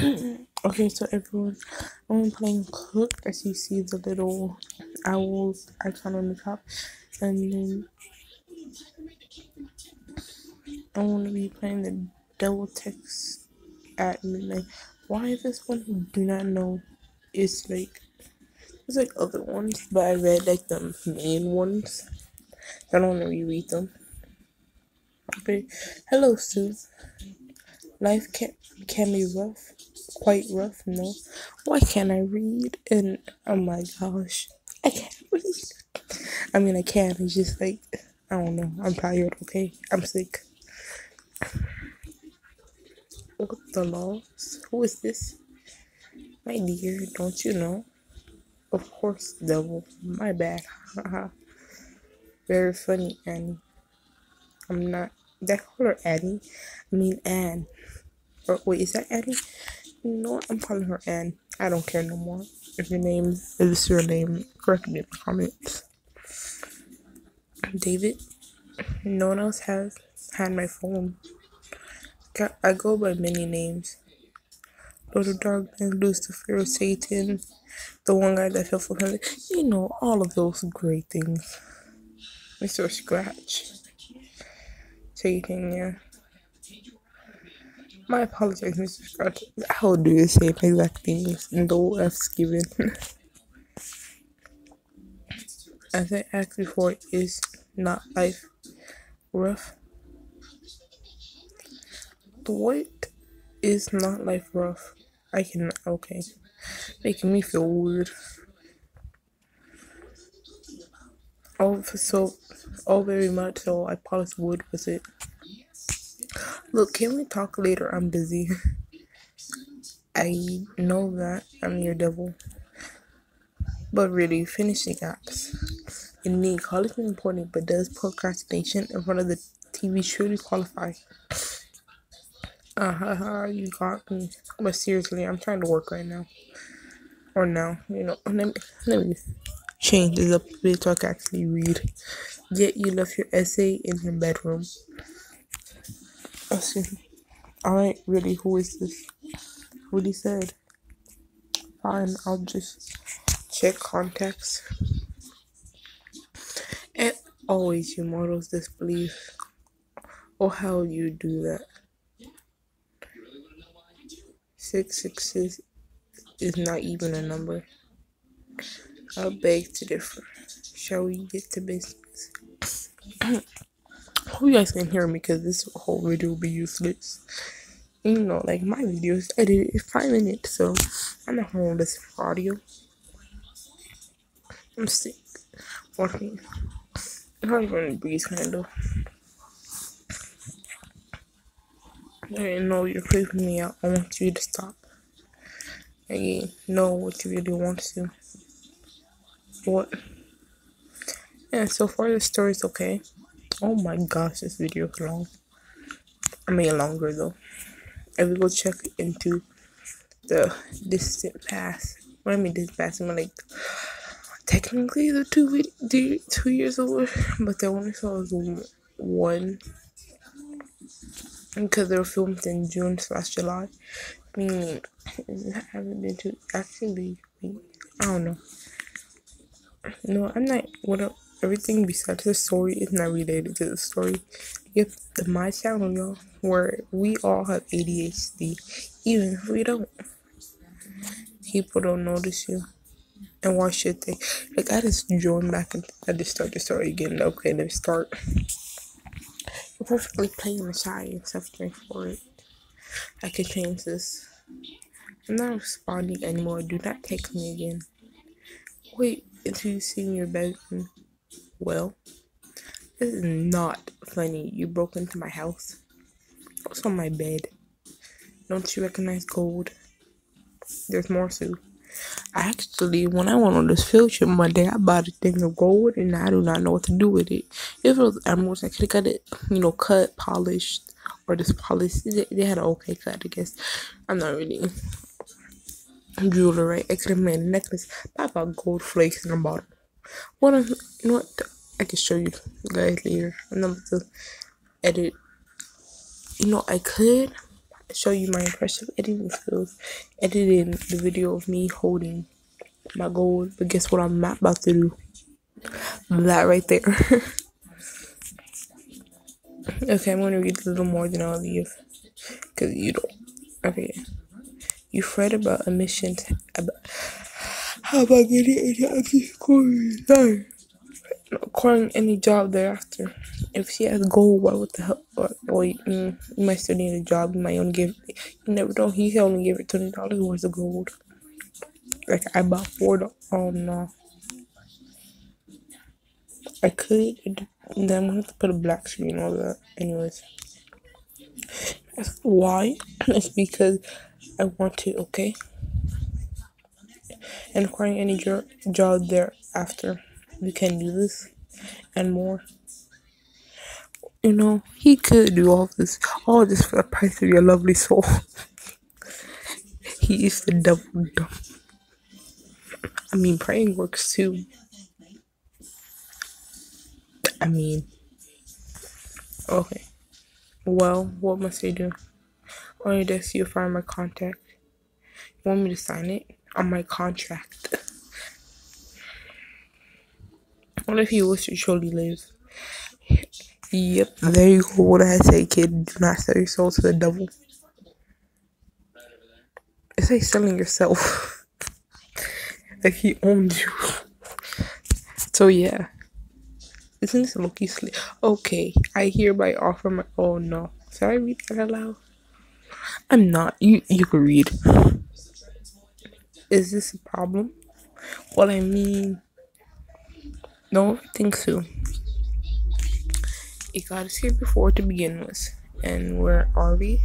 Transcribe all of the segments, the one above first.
okay, so everyone, I'm playing Hooked as you see the little owls icon on the top, and then I want to be playing the Devil Text at midnight. Why this one? Do not know. It's like there's like other ones, but I read like the main ones. I don't want to reread them. Okay, hello, Sue. Life can can be rough, quite rough. No, why can't I read? And oh my gosh, I can't read. I mean, I can. It's just like I don't know. I'm tired. Okay, I'm sick. What the laws? Who is this? My dear, don't you know? Of course, devil. My bad. Very funny, Annie. I'm not. I call her Annie? I mean Anne. Or wait, is that? You know? I'm calling her Anne. I don't care no more. If your name is your name, correct me in the comments. David. No one else has had my phone. I go by many names. Of Darkness, Lucifer, Satan, the one guy that fell from heaven. You know, all of those great things. Mr. Scratch. Satan, yeah. My apologies, Mr. Scratch. I will do the same exact things, no F's given. As I asked before, is not life rough? What is not life rough? I can, okay. Making me feel weird. Oh, so, all very much so. I polished wood with it. Look, can we talk later? I'm busy. I know that I'm your devil. But really, finishing apps. Indeed, college is important, but does procrastination in front of the TV truly qualify? Ha ha, you got me. But seriously, I'm trying to work right now. Or now, you know. Let me, let me this up a can actually read. Yet you left your essay in your bedroom. Alright, really, who is this? Really said. Fine, I'll just check contacts. And always your mortals disbelief. Oh, how you do that. Six sixes is not even a number. I beg to differ. Shall we get to business? Hope you guys can hear me because this whole video will be useless. You know, like my videos edited in five minutes, so I'm not gonna listen for audio. I'm sick. Working. I'm not even breathe kind of. I know you're creeping me out. I want you to stop. I know what you really want to. What? Yeah, so far the story's okay. Oh my gosh, this video is long. I mean longer though. and we go check into the distant past. What I mean distant past, I mean like technically the two the two years old, but the one I saw was one- one because they were filmed in June slash July. I mean, I haven't been to actually. I don't know. No, I'm not. What? Everything besides the story is not related to the story. Yep, my channel, y'all, where we all have ADHD, even if we don't. People don't notice you, and why should they? Like I just joined back and I just start the story again. Okay, let me start. You're perfectly and shy and suffering for it. I could change this. I'm not responding anymore. Do not text me again. Wait until you see me in your bedroom. Well, this is not funny. You broke into my house. What's on my bed? Don't you recognize gold? There's more, Sue. Actually, when I went on this field trip one day, I bought a thing of gold and I do not know what to do with it. If it was emeralds, I could have got it, you know, cut, polished, or just polished. They had an okay cut, I guess. I'm not really jewelry, right? I could have made a necklace, but I bought gold flakes in the bottom. What, you know what? I can show you guys later. I'm not to edit. You know, I could show you my impressive editing skills. Editing the video of me holding my gold. But guess what I'm not about to do? That right there. okay, I'm gonna read a little more than I'll leave. Cause you don't. Okay. You fret about emissions. About how about getting into after school? Sorry. Acquiring any job thereafter. If she has gold, why what the hell? Or, mm, you might still need a job. You might only give. You never know. He only gave her twenty dollars worth of gold. Like I bought four. Oh no. I could. Then I'm gonna have to put a black screen over that. Anyways. Why. It's because I want to. Okay. And acquiring any jo- job thereafter. You can do this and more. You know, he could do all this, all this for the price of your lovely soul. he is the double dumb. I mean, praying works too. I mean, okay. Well, what must I do? Only this, you find my contact. You want me to sign it on my contract? What if you wish to truly live? Yep, there you go. What I say, kid. Do not sell your soul to the devil. It's like selling yourself. like he owns you. So yeah. Isn't this Loki sleep? Okay, I hereby offer my. Oh no, should I read that aloud? I'm not. You you can read. Is this a problem? Well, I mean, don't think so. You got us here before to begin with, and where are we?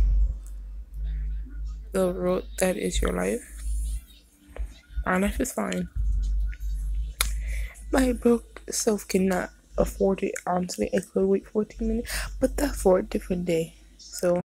The road that is your life. My life is fine. My broke self cannot afford it. Honestly, I could wait 14 minutes, but that's for a different day. So.